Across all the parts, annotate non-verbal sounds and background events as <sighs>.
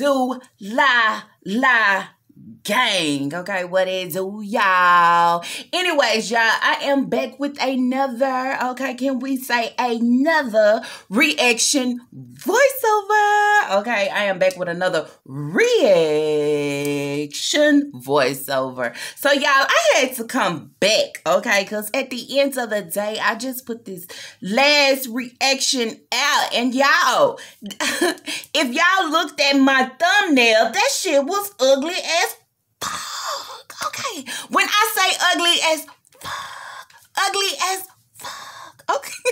do la la gang. Okay, what is y'all? Anyways, y'all, I am back with another, okay, can we say another reaction voiceover? Okay, I am back with another reaction voiceover. So, y'all, I had to come back, okay, because at the end of the day, I just put this last reaction out, and y'all, <laughs> if y'all looked at my thumbnail, that shit was ugly as fuck. Okay. When I say ugly as fuck, ugly as fuck. Okay.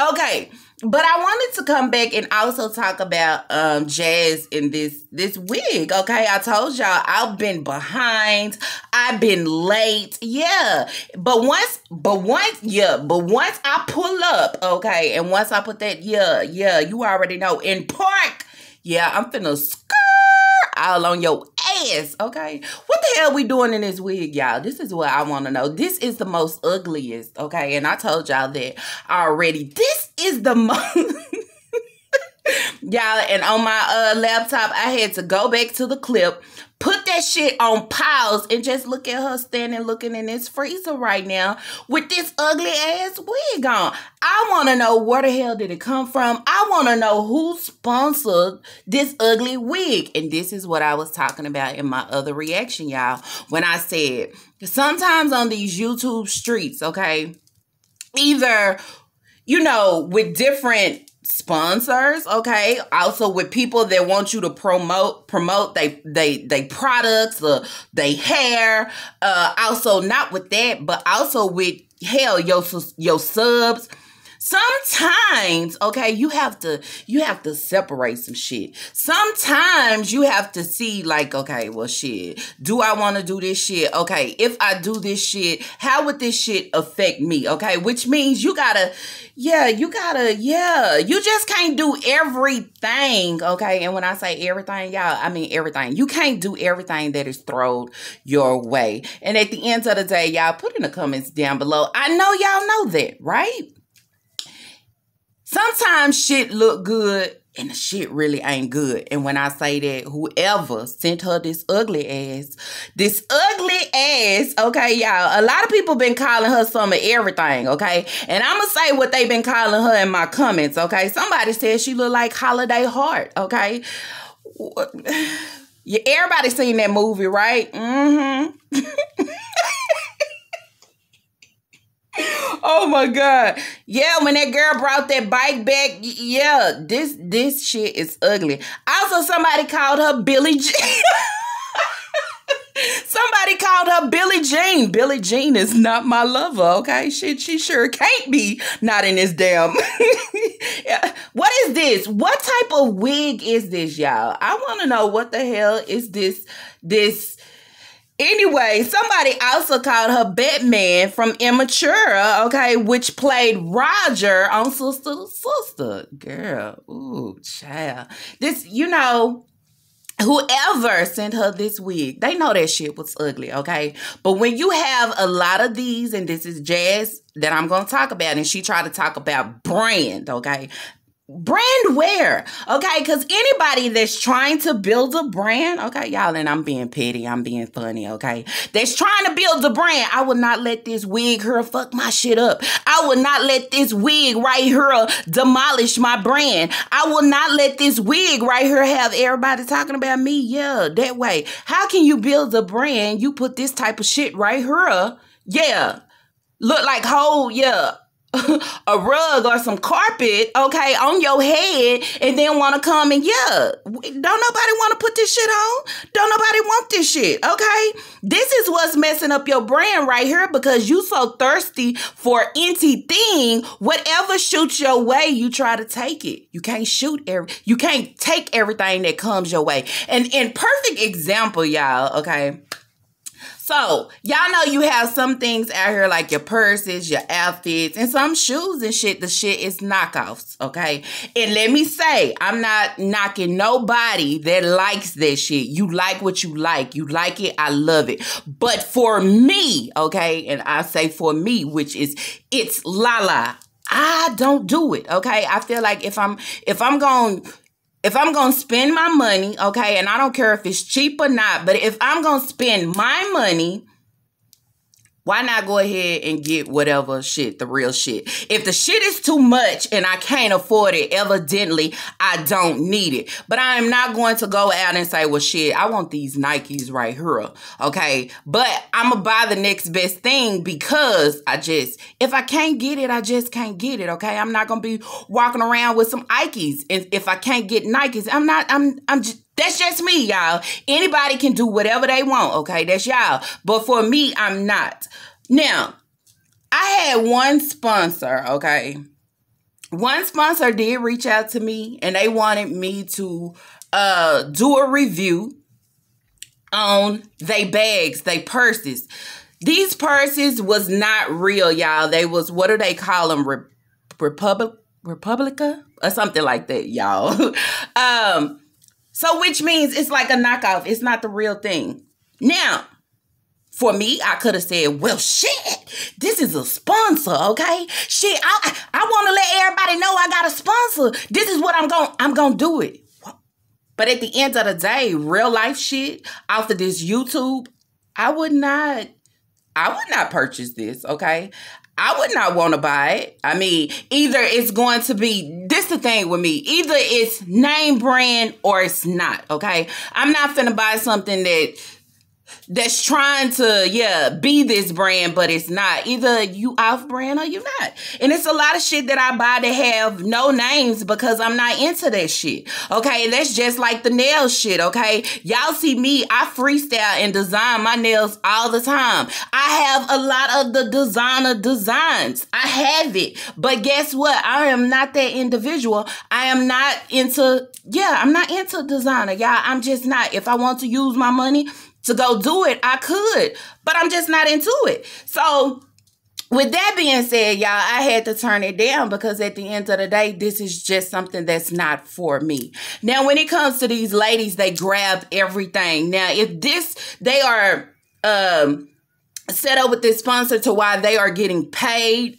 <laughs> okay. But I wanted to come back and also talk about um Jazz in this this wig. Okay, I told y'all I've been behind. I've been late. Yeah. But once but once yeah, but once I pull up, okay, and once I put that yeah, yeah, you already know in park, yeah, I'm finna all on your ass, okay? What the hell we doing in this wig, y'all? This is what I want to know. This is the most ugliest, okay? And I told y'all that already. This is the <laughs> most... y'all, and on my uh, laptop, I had to go back to the clip put that shit on pause and just look at her standing looking in this freezer right now with this ugly ass wig on. I want to know where the hell did it come from? I want to know who sponsored this ugly wig. And this is what I was talking about in my other reaction, y'all. When I said, sometimes on these YouTube streets, okay, either, you know, with different sponsors okay? Also with people that want you to promote promote they they they products or they hair uh also not with that but also with hell your your subs sometimes okay you have to you have to separate some shit. Sometimes you have to see like okay well shit do i want to do this shit? Okay if i do this shit how would this shit affect me? Okay which means you gotta yeah you gotta yeah you just can't do everything okay? And when i say everything y'all i mean everything. You can't do everything that is thrown your way. And at the end of the day y'all put in the comments down below. I know y'all know that right Sometimes shit look good and the shit really ain't good. And when I say that, whoever sent her this ugly ass, this ugly ass, okay, y'all, a lot of people been calling her some of everything, okay? And I'm gonna say what they been calling her in my comments, okay? Somebody said she look like Holiday Heart, okay? <sighs> Yeah, everybody seen that movie, right? Mm-hmm. <laughs> oh my god. Yeah when that girl brought that bike back yeah this this shit is ugly. Also somebody called her billie jean. <laughs> Somebody called her billie jean. Billie jean is not my lover okay? She, she sure can't be not in this damn. <laughs> What is this? What type of wig is this y'all? I want to know what the hell is this this Anyway, somebody also called her Batman from Immature, okay, which played Roger on Sister to Sister. Girl, ooh, child. This, you know, whoever sent her this wig, they know that shit was ugly, okay? But when you have a lot of these, and this is Jazz that I'm gonna talk about, and she tried to talk about brand, okay? Brand where okay? Because anybody that's trying to build a brand okay y'all and i'm being petty i'm being funny okay? That's trying to build a brand i will not let this wig here fuck my shit up. I will not let this wig right here demolish my brand. I will not let this wig right here have everybody talking about me yeah that way. How can you build a brand you put this type of shit right here yeah look like whole yeah <laughs> a rug or some carpet, okay, on your head, and then want to come and yeah, don't nobody want to put this shit on. Don't nobody want this shit, okay? This is what's messing up your brand right here because you so thirsty for anything. Whatever shoots your way, you try to take it. You can't shoot every. You can't take everything that comes your way. And in perfect example, y'all, okay. So, y'all know you have some things out here like your purses, your outfits, and some shoes and shit. The shit is knockoffs, okay? And let me say, I'm not knocking nobody that likes that shit. You like what you like. You like it, I love it. But for me, okay, and I say for me, which is it's la la. I don't do it, okay? I feel like if I'm if I'm going if I'm going to spend my money, okay, and I don't care if it's cheap or not, but if I'm going to spend my money, why not go ahead and get whatever shit, the real shit? If the shit is too much and I can't afford it, evidently I don't need it. But I am not going to go out and say, well, shit, I want these Nikes right here. Okay. But I'm going to buy the next best thing because I just, if I can't get it, I just can't get it. Okay. I'm not going to be walking around with some Ikes. And if I can't get Nikes, I'm not, I'm, I'm just, that's just me, y'all. Anybody can do whatever they want, okay? That's y'all. But for me, I'm not. Now, I had one sponsor, okay? One sponsor did reach out to me and they wanted me to uh do a review on they bags, they purses. These purses was not real, y'all. They was what do they call them? Re- Republic Republica or something like that, y'all. <laughs> um so, which means it's like a knockoff. It's not the real thing. Now, for me, I could have said, well, shit, this is a sponsor, okay? Shit, I, I want to let everybody know I got a sponsor. This is what I'm going to I'm going to do it. But at the end of the day, real life shit off of this YouTube, I would not, I would not purchase this, okay? I would not want to buy it. I mean, either it's going to be this the thing with me. Either it's name brand or it's not. Okay. I'm not gonna buy something that that's trying to yeah be this brand but it's not. Either you off brand or you not. And it's a lot of shit that i buy to have no names because i'm not into that shit. Okay? That's just like the nail shit okay? Y'all see me i freestyle and design my nails all the time. I have a lot of the designer designs. I have it. But guess what? I am not that individual. I am not into yeah i'm not into designer y'all. I'm just not. If i want to use my money to go do it, I could, but I'm just not into it. So, with that being said, y'all, I had to turn it down because at the end of the day, this is just something that's not for me. Now, when it comes to these ladies, they grab everything. Now, if this, they are um, set up with this sponsor to why they are getting paid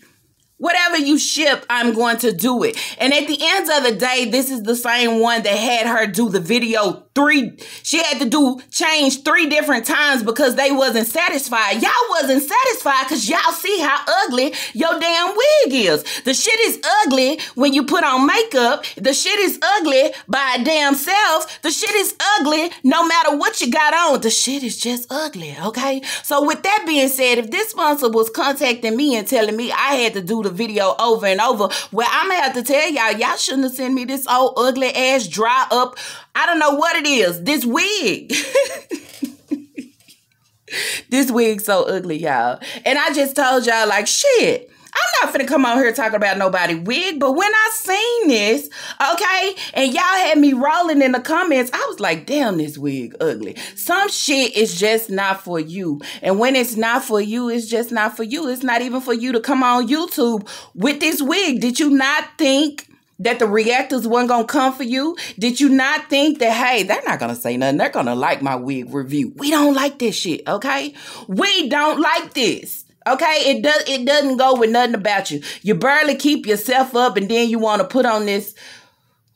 Whatever you ship, I'm going to do it. And at the end of the day, this is the same one that had her do the video three. She had to do change three different times because they wasn't satisfied. Y'all wasn't satisfied because y'all see how ugly your damn wig is. The shit is ugly when you put on makeup. The shit is ugly by damn self. The shit is ugly no matter what you got on. The shit is just ugly, okay? So with that being said, if this sponsor was contacting me and telling me I had to do the video over and over. Well, I'm gonna have to tell y'all, y'all shouldn't have sent me this old ugly ass dry up. I don't know what it is. This wig. <laughs> this wig so ugly, y'all. And I just told y'all, like, shit. Not finna come out here talking about nobody wig, but when I seen this, okay, and y'all had me rolling in the comments, I was like, damn, this wig ugly. Some shit is just not for you. And when it's not for you, it's just not for you. It's not even for you to come on YouTube with this wig. Did you not think that the reactors weren't gonna come for you? Did you not think that hey, they're not gonna say nothing? They're gonna like my wig review. We don't like this shit, okay? We don't like this. Okay, it does it doesn't go with nothing about you. You barely keep yourself up and then you want to put on this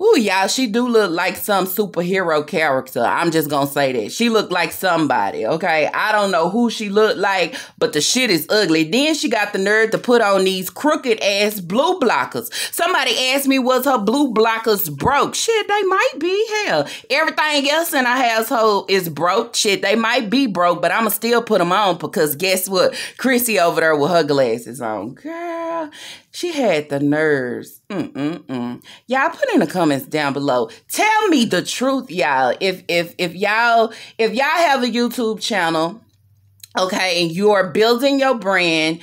Ooh, y'all, she do look like some superhero character. I'm just gonna say that. She looked like somebody, okay? I don't know who she looked like, but the shit is ugly. Then she got the nerve to put on these crooked ass blue blockers. Somebody asked me, was her blue blockers broke? Shit, they might be. Hell, everything else in our household is broke. Shit, they might be broke, but I'ma still put them on because guess what? Chrissy over there with her glasses on. Girl, she had the nerves. Mm-mm-mm. Y'all put in the comments down below. Tell me the truth, y'all. If if if y'all if y'all have a YouTube channel, okay, and you are building your brand,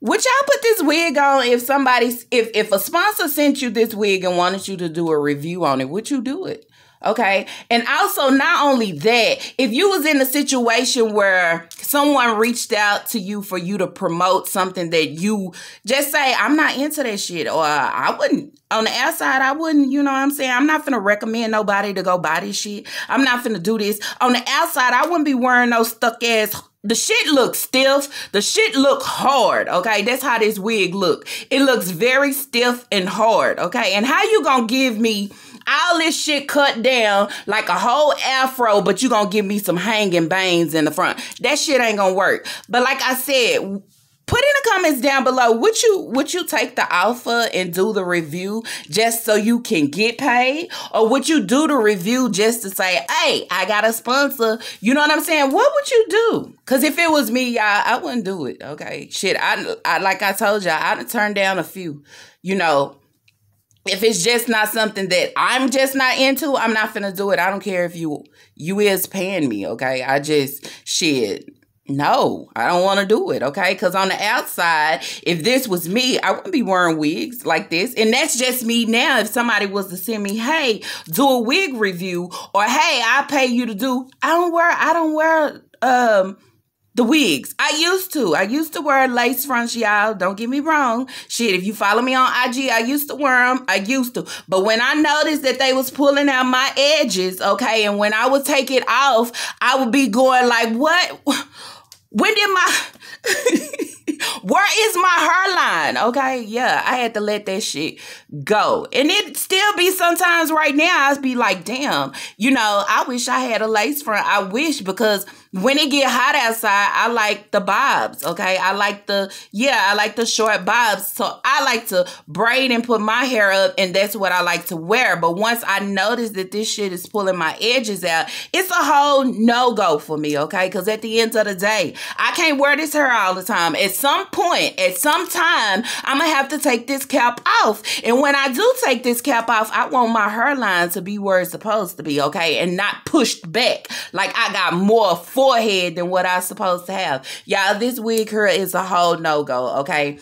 would y'all put this wig on if somebody if if a sponsor sent you this wig and wanted you to do a review on it, would you do it? Okay. And also, not only that, if you was in a situation where someone reached out to you for you to promote something that you just say, I'm not into that shit, or I wouldn't, on the outside, I wouldn't, you know what I'm saying? I'm not gonna recommend nobody to go buy this shit. I'm not gonna do this. On the outside, I wouldn't be wearing those stuck ass the shit looks stiff. The shit look hard. Okay, that's how this wig look. It looks very stiff and hard. Okay, and how you gonna give me all this shit cut down like a whole afro, but you gonna give me some hanging bangs in the front? That shit ain't gonna work. But like I said, put in the comments down below would you would you take the alpha and do the review just so you can get paid? Or would you do the review just to say hey i got a sponsor. You know what i'm saying? What would you do? Because if it was me y'all i wouldn't do it. Okay? Shit i, I like i told y'all i'd turn down a few you know if it's just not something that I'm just not into, I'm not gonna do it. I don't care if you you is paying me, okay? I just shit. No, I don't want to do it, okay? Because on the outside, if this was me, I wouldn't be wearing wigs like this. And that's just me now. If somebody was to send me, hey, do a wig review, or hey, I pay you to do, I don't wear, I don't wear um the wigs. I used to. I used to wear lace fronts, y'all. Don't get me wrong. Shit, if you follow me on IG, I used to wear them. I used to. But when I noticed that they was pulling out my edges, okay, and when I would take it off, I would be going like, what? <laughs> When did my <laughs> where is my hairline? Okay, yeah, I had to let that shit go. And it still be sometimes right now, I'd be like, damn, you know, I wish I had a lace front. I wish because when it get hot outside, I like the bobs. Okay. I like the, yeah, I like the short bobs. So I like to braid and put my hair up and that's what I like to wear. But once I notice that this shit is pulling my edges out, it's a whole no-go for me. Okay. Cause at the end of the day, I can't wear this hair all the time. At some point, at some time, I'm gonna have to take this cap off. And when I do take this cap off, I want my hairline to be where it's supposed to be. Okay. And not pushed back. Like I got more forehead than what I'm supposed to have. Y'all, this wig here is a whole no-go, okay?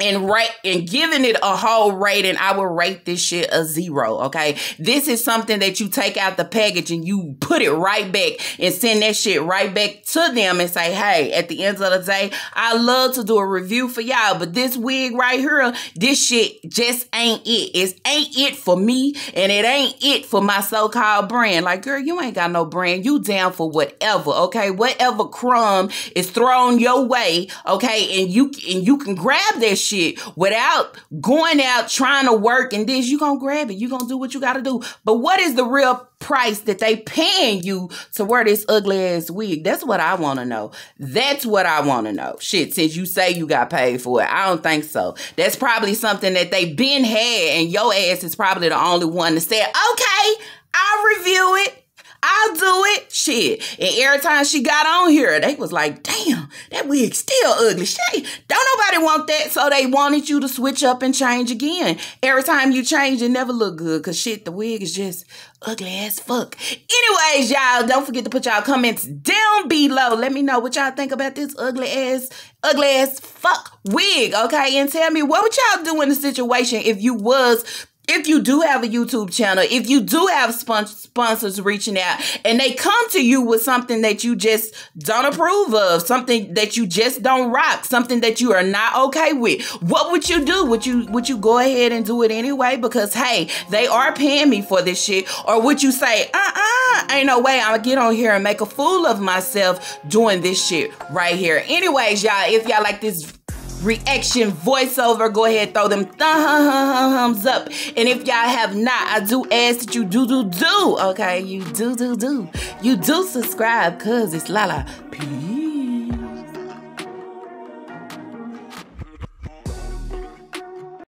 And rate and giving it a whole rating, I would rate this shit a zero. Okay. This is something that you take out the package and you put it right back and send that shit right back to them and say, Hey, at the end of the day, I love to do a review for y'all, but this wig right here, this shit just ain't it. It ain't it for me and it ain't it for my so-called brand. Like, girl, you ain't got no brand. You down for whatever. Okay. Whatever crumb is thrown your way. Okay. And you, and you can grab that shit shit without going out trying to work and this, you gonna grab it. You gonna do what you gotta do. But what is the real price that they paying you to wear this ugly ass wig? That's what I wanna know. That's what I wanna know. Shit, since you say you got paid for it, I don't think so. That's probably something that they been had and your ass is probably the only one that said, okay, I'll review it. I'll do it. Shit. And every time she got on here, they was like, damn, that wig still ugly. Shit. Don't nobody want that. So they wanted you to switch up and change again. Every time you change, it never look good. Cause shit, the wig is just ugly as fuck. Anyways, y'all, don't forget to put y'all comments down below. Let me know what y'all think about this ugly ass, ugly ass fuck wig. Okay. And tell me what would y'all do in the situation if you was if you do have a YouTube channel, if you do have sponsors reaching out and they come to you with something that you just don't approve of, something that you just don't rock, something that you are not okay with, what would you do? Would you would you go ahead and do it anyway because hey, they are paying me for this shit, or would you say, uh-uh, ain't no way gonna get on here and make a fool of myself doing this shit right here. Anyways, y'all, if y'all like this reaction voiceover, go ahead, throw them thumbs up. And if y'all have not, I do ask that you do, do, do. Okay, you do, do, do. You do subscribe, cause it's Lala. Peace.